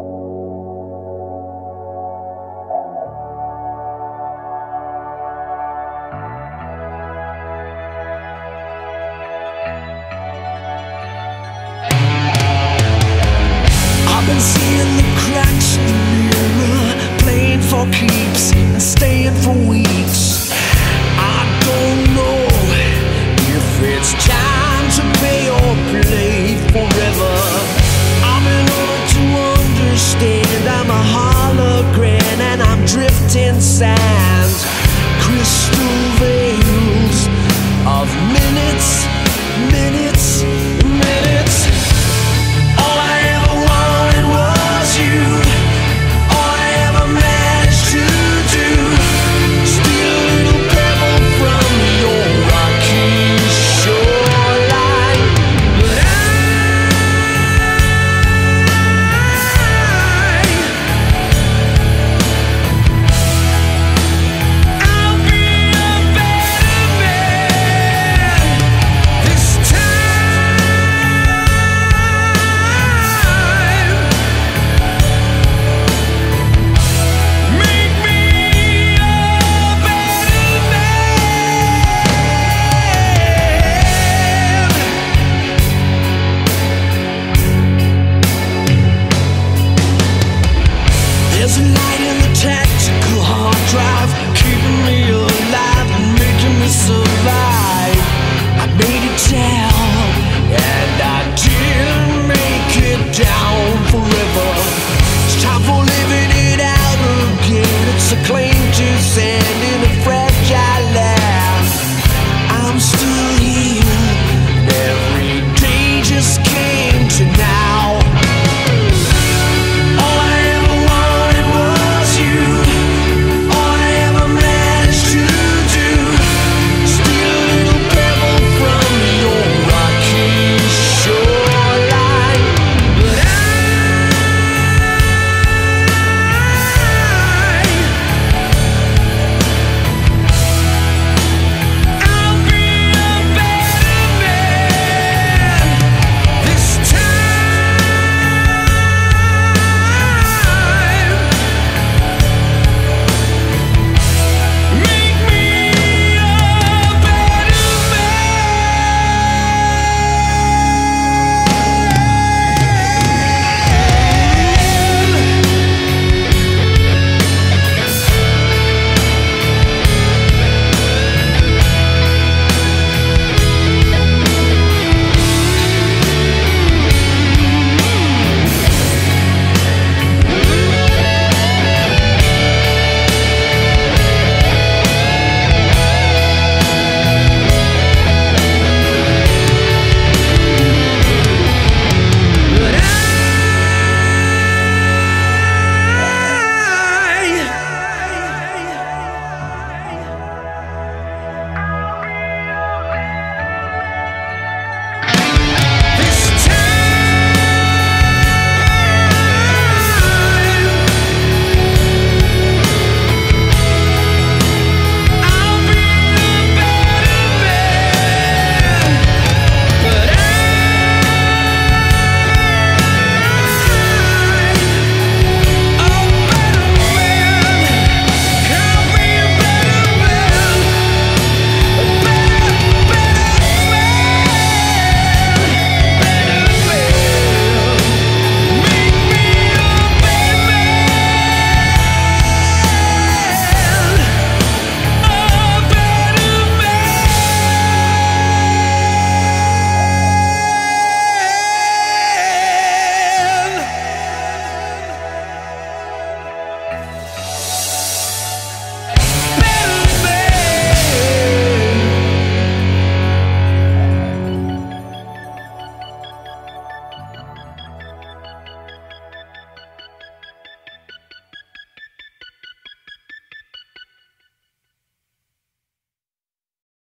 I've been seeing the There's a night in the tactical hard drive.